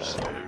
Stop.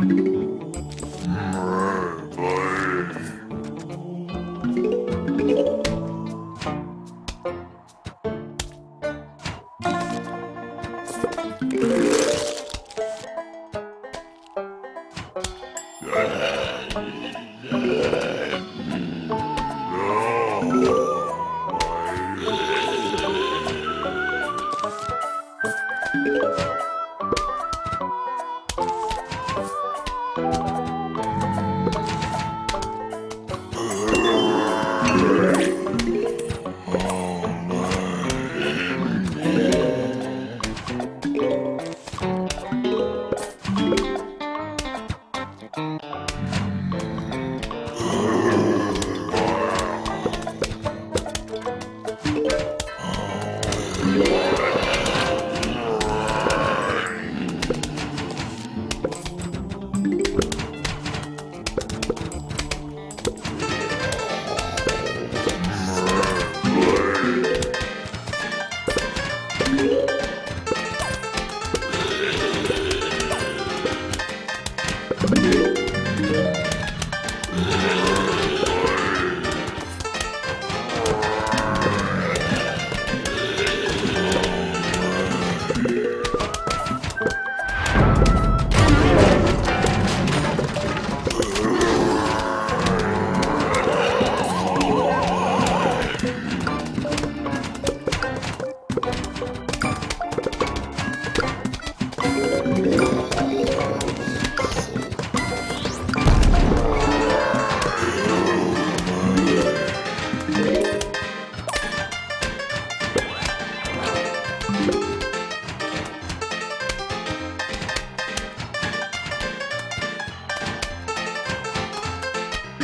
Yeah. Thank oh, mm -hmm. you.